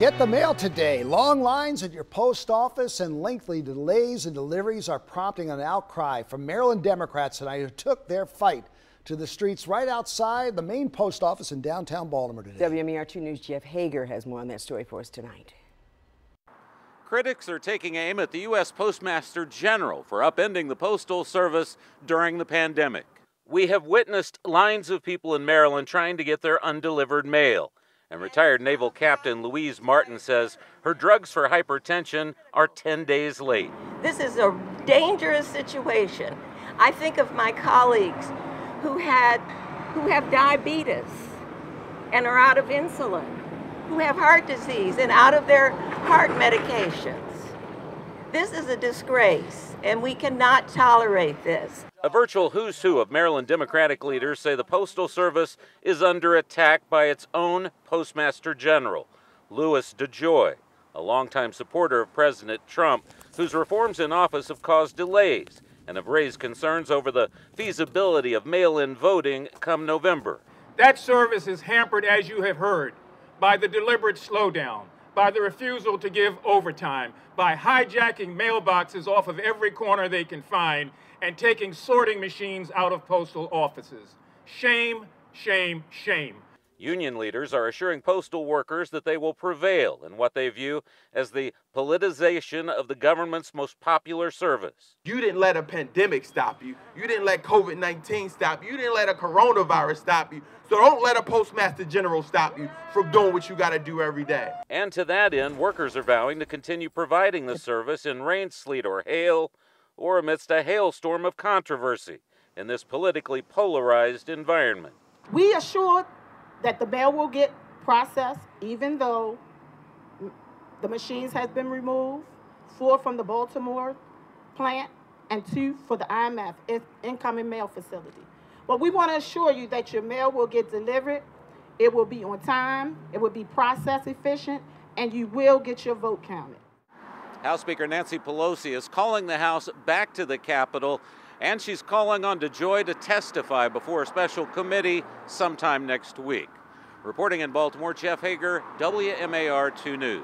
Get the mail today. Long lines at your post office and lengthy delays in deliveries are prompting an outcry from Maryland Democrats tonight who took their fight to the streets right outside the main post office in downtown Baltimore today. WMAR2 News' Jeff Hager has more on that story for us tonight. Critics are taking aim at the U.S. Postmaster General for upending the Postal Service during the pandemic. We have witnessed lines of people in Maryland trying to get their undelivered mail. And retired Naval Captain Louise Martin says her drugs for hypertension are 10 days late. This is a dangerous situation. I think of my colleagues who had who have diabetes and are out of insulin, who have heart disease and out of their heart medications. This is a disgrace, and we cannot tolerate this. A virtual who's who of Maryland Democratic leaders say the Postal Service is under attack by its own Postmaster General, Louis DeJoy, a longtime supporter of President Trump, whose reforms in office have caused delays and have raised concerns over the feasibility of mail in voting come November. That service is hampered, as you have heard, by the deliberate slowdown by the refusal to give overtime, by hijacking mailboxes off of every corner they can find, and taking sorting machines out of postal offices. Shame, shame, shame. Union leaders are assuring postal workers that they will prevail in what they view as the politicization of the government's most popular service. You didn't let a pandemic stop you. You didn't let COVID 19 stop you. You didn't let a coronavirus stop you. So don't let a postmaster general stop you from doing what you got to do every day. And to that end, workers are vowing to continue providing the service in rain, sleet, or hail, or amidst a hailstorm of controversy in this politically polarized environment. We assured that the mail will get processed even though the machines has been removed, four from the Baltimore plant and two for the IMF incoming mail facility. But we want to assure you that your mail will get delivered, it will be on time, it will be process efficient, and you will get your vote counted. House Speaker Nancy Pelosi is calling the House back to the Capitol, and she's calling on DeJoy to testify before a special committee sometime next week. Reporting in Baltimore, Jeff Hager, WMAR 2 News.